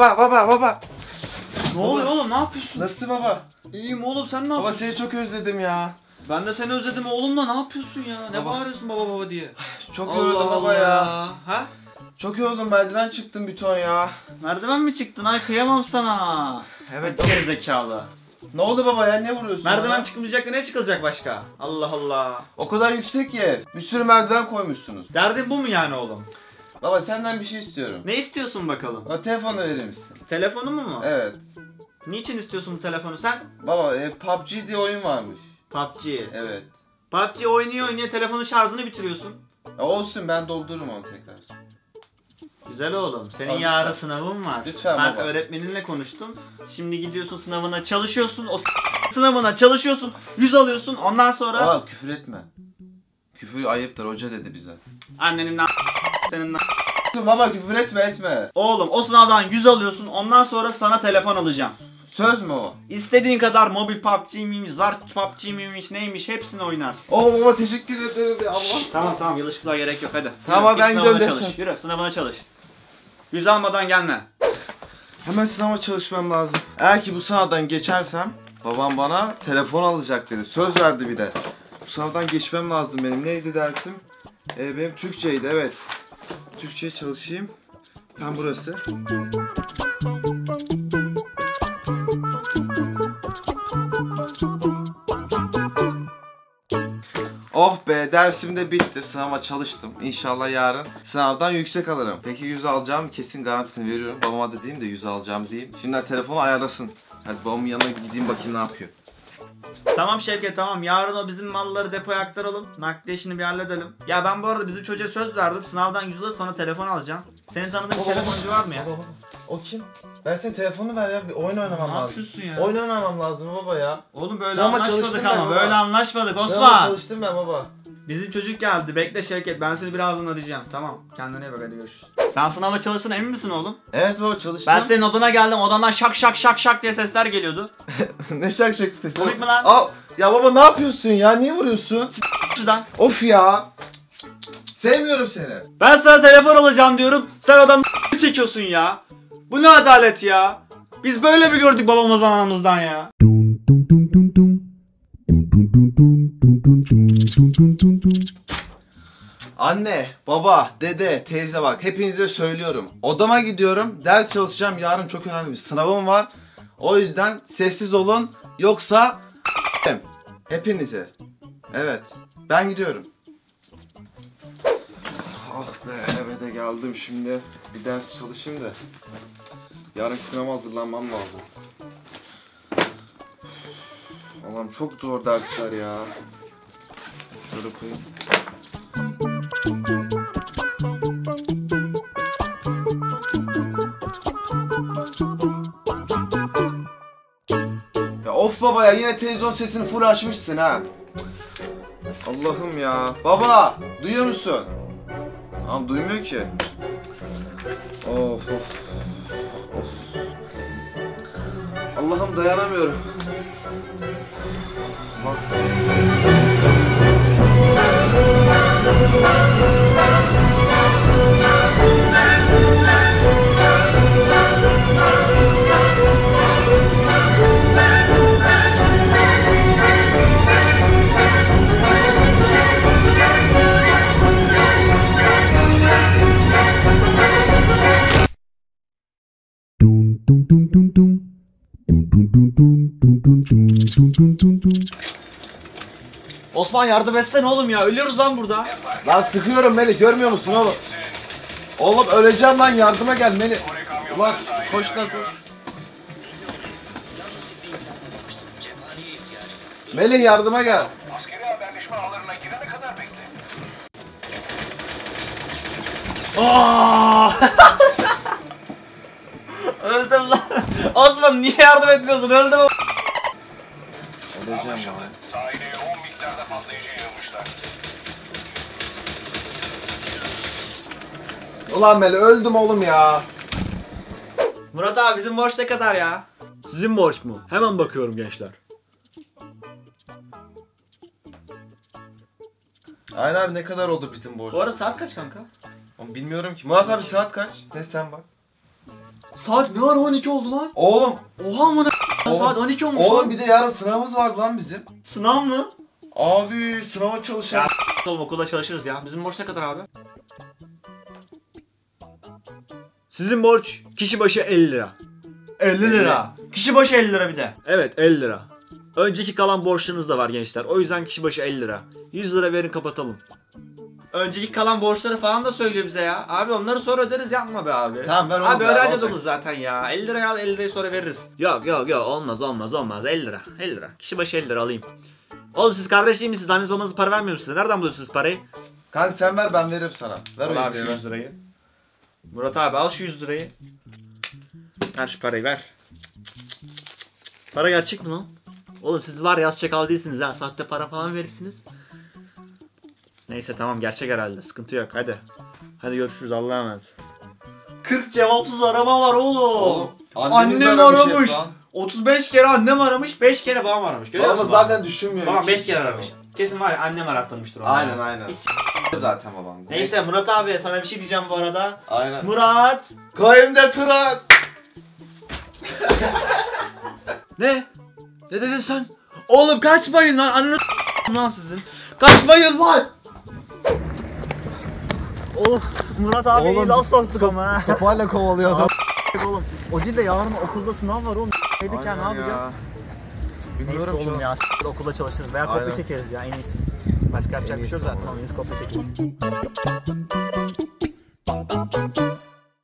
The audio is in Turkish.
Baba baba baba. Ne oluyor oğlum ne yapıyorsun? Nasılsın baba? İyiyim oğlum sen ne Baba yapıyorsun? seni çok özledim ya. Ben de seni özledim oğlumla ne yapıyorsun ya? Ne Baba. bağırıyorsun baba baba diye? Çok yoruldum baba ya. Ha? Çok yoruldum merdiven çıktım bir ton ya. Merdiven mi çıktın? Ay kıyamam sana. Evet. Geri zekalı. Ne oldu baba ya ne vuruyorsun? Merdiven bana? çıkmayacak da ne çıkılacak başka? Allah Allah. O kadar yüksek ki. Bir sürü merdiven koymuşsunuz. Derdin bu mu yani oğlum? Baba senden bir şey istiyorum. Ne istiyorsun bakalım? Bana telefonu verir misin? Telefonumu mu? Evet. Niçin istiyorsun bu telefonu sen? Baba e, PUBG diye oyun varmış. PUBG. Evet. PUBG oynuyor oynuyor telefonun şarjını bitiriyorsun. E, olsun ben doldururum onu tekrar. Güzel oğlum. Senin Abi, yarın lütfen. sınavın var. Lütfen ben baba. öğretmeninle konuştum. Şimdi gidiyorsun sınavına çalışıyorsun. O s- sınavına çalışıyorsun. 100 alıyorsun. Ondan sonra Aa küfür etme. Küfür ayıptır hoca dedi bize. annenin senin Baba küfür etme etme. Oğlum o sınavdan 100 alıyorsun. Ondan sonra sana telefon alacağım. Söz mü o? İstediğin kadar mobil PUBG miymiş, zart PUBG miymiş, neymiş hepsini oynarsın. Oo baba teşekkür ederim ya Allah. Tamam tamam yılışıklığa gerek yok hadi. Tamam, Yürü, ben git sınavına gidiyorum çalış. Yürü sınavına çalış. 100 almadan gelme. Hemen sınava çalışmam lazım. Eğer ki bu sınavdan geçersem babam bana telefon alacak dedi. Söz verdi bir de. Bu sınavdan geçmem lazım benim. Neydi dersim? Ee, benim Türkçeydi evet. Türkçeye çalışayım. Tam burası. Oh be dersim de bitti. Sınava çalıştım. İnşallah yarın sınavdan yüksek alırım. Peki 100 alacağım kesin garantisini veriyorum. Babama da diyeyim de 100 alacağım diyeyim. Şimdi telefonu ayarlasın. Hadi babamın yanına gideyim bakayım ne yapıyor. Tamam Şevket tamam yarın o bizim malları depoya aktaralım. Nakliye işini bir halledelim. Ya ben bu arada bizim çocuğa söz verdim. Sınavdan 100 alırsa sonra telefon alacağım. Senin tanıdığın bir Baba, telefoncu var mı ya? Baba, baba. O kim? Versene telefonu ver ya. Bir oyun oynamam Ne lazım. yapıyorsun ya? Oyun oynamam lazım baba ya. Oğlum böyle Sınava anlaşmadık çalıştım ama ben baba. böyle anlaşmadık Sınava Osman. çalıştım ben baba. Bizim çocuk geldi. Bekle Şevket ben seni birazdan arayacağım. Tamam kendine iyi bak hadi görüşürüz. Sen sınava çalıştın emin misin oğlum? Evet baba çalıştım. Ben senin odana geldim odandan şak şak şak şak diye sesler geliyordu. ne şak şak sesi. Komik mi lan? Aa, ya baba ne yapıyorsun ya? Niye vuruyorsun? Şuradan. Of ya. Sevmiyorum seni. Ben sana telefon alacağım diyorum. Sen odandan çekiyorsun ya. Bu ne adalet ya? Biz böyle mi gördük babamızdan anamızdan ya? Dum dum dum dum. Dum dum dum dum dum Anne, baba, dede, teyze bak hepinize söylüyorum. Odama gidiyorum. Ders çalışacağım. Yarın çok önemli bir sınavım var. O yüzden sessiz olun. Yoksa hepinize. Evet. Ben gidiyorum. Ah be eve de geldim şimdi. Bir ders çalışayım da. Yarınki sınava hazırlanmam lazım. Allah'ım çok zor dersler ya. Şöyle koyayım. Of baba ya yine televizyon sesini full açmışsın ha. Allah'ım ya. Baba duyuyor musun? Tamam duymuyor ki. Of of. Of. Allah'ım dayanamıyorum. Bak. Thank you. Osman yardım etsene oğlum ya. Ölüyoruz lan burada. Lan sıkıyorum Melih görmüyor musun oğlum? Oğlum öleceğim lan yardıma gel Melih. Ulan koş lan koş. Melih yardıma gel. Askeri haberleşme ağlarına girene kadar bekle. Aa! Öldüm lan. Osman niye yardım etmiyorsun? Öldüm. Öleceğim lan. Sahile yoğun miktarda patlayıcı yığmışlar. Ulan Melih öldüm oğlum ya. Murat abi bizim borç ne kadar ya? Sizin borç mu? Hemen bakıyorum gençler. Aynen abi ne kadar oldu bizim borç? Bu arada saat kaç kanka? Oğlum Bilmiyorum ki. Murat abi saat kaç? Ne sen bak. Saat ne ara 12 oldu lan? Oğlum, Oha amına Oğlum- saat 12 olmuş oğlum lan. bir de yarın sınavımız vardı lan bizim. Sınav mı? Abi sınava çalışalım. Oğlum okulda çalışırız ya. Bizim borç ne kadar abi? Sizin borç kişi başı 50 lira. 50 lira. Kişi başı 50 lira bir de. Evet 50 lira. Önceki kalan borçlarınız da var gençler. O yüzden kişi başı 50 lira. 100 lira verin kapatalım. Önceki kalan borçları falan da söylüyor bize ya. Abi onları sonra öderiz yapma be abi. Tamam, ver onu Abi be, öğrenci olacak. adamız zaten ya. 50 liraya al 50 lirayı sonra veririz. Yok yok yok olmaz olmaz olmaz 50 lira 50 lira. Kişi başı 50 lira alayım. Oğlum siz kardeş değil misiniz? Anneniz babanız para vermiyor mu size? Nereden buluyorsunuz parayı? Kanka sen ver ben veririm sana. Ver Al o abi şu yüzüğü. 100 lirayı. Murat abi al şu 100 lirayı. Ver şu parayı ver. Para gerçek mi lan? Oğlum siz var ya az çakal değilsiniz ha. Sahte para falan verirsiniz. Neyse tamam gerçek herhalde sıkıntı yok hadi. Hadi görüşürüz Allah'a emanet. 40 cevapsız arama var oğlum. Oğlum annemiz Annem aramış hep aramış. lan. 35 kere annem aramış 5 kere babam aramış. Görüyor musun? zaten düşünmüyor. Babam İki- 5 kere aramış. Kesin var ya annem arattırmıştır onu. Aynen aynen. Hiç zaten babam. Neyse Murat abi sana bir şey diyeceğim bu arada. Aynen. Murat. Koyayım da Turan. Ne? Ne dedin sen? Oğlum kaçmayın lan ananı s- lan sizin. Kaçmayın lan. Oğlum Murat abi iyi laf soktuk ama ha. Sopayla kovalıyor adam. oğlum. O değil de yarın okulda sınav var oğlum. Ya ne yapacağız? Neyse Bilmiyorum oğlum şu ya okulda çalışırız veya kopya çekeriz ya en iyisi. Başka yapacak bir şey yok zaten. En iyisi kopya çekeriz.